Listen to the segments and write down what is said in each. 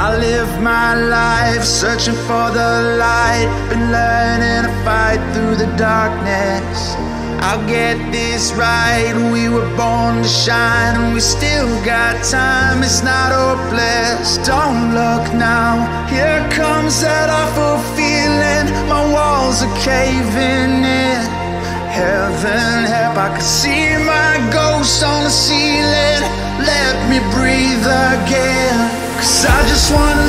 I live my life searching for the light. Been learning to fight through the darkness. I'll get this right. We were born to shine, and we still got time. It's not hopeless. Don't look now. Here comes that awful feeling. My walls are caving in. Heaven help, I can see my ghost on the ceiling. Let me breathe again. Cause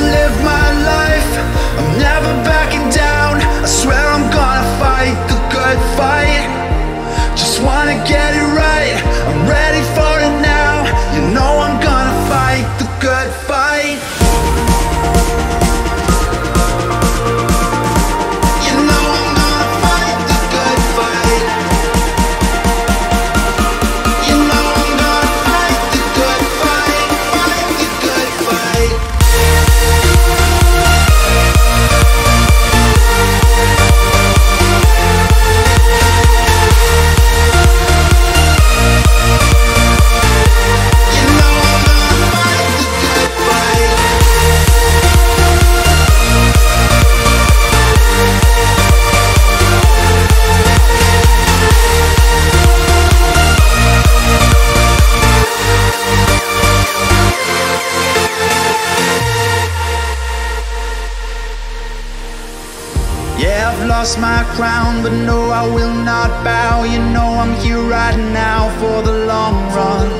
lost my crown, but no, I will not bow. You know I'm here right now for the long run.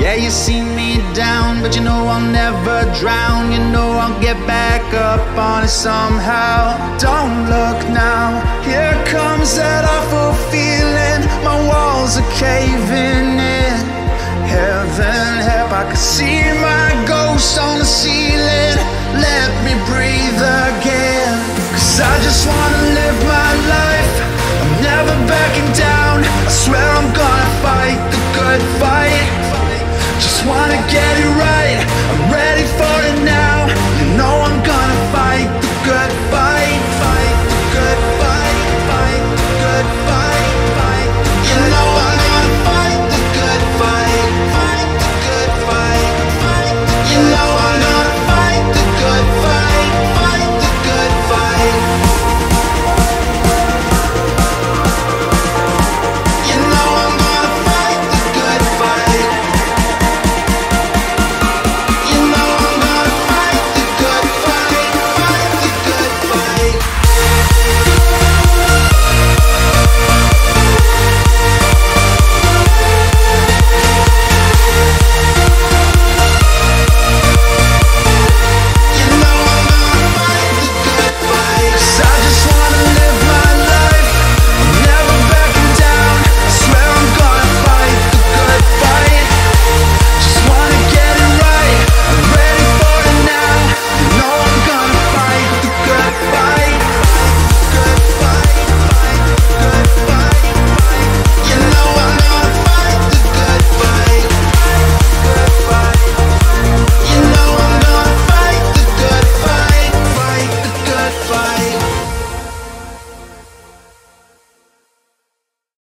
Yeah, you see me down, but you know I'll never drown. You know I'll get back up on it somehow. Don't look now, here comes that awful feeling. My walls are caving in. Heaven help, I can see my ghost on the ceiling. I just wanna live my life. I'm never backing down. I swear I'm gonna fight the good fight. Just wanna get it right.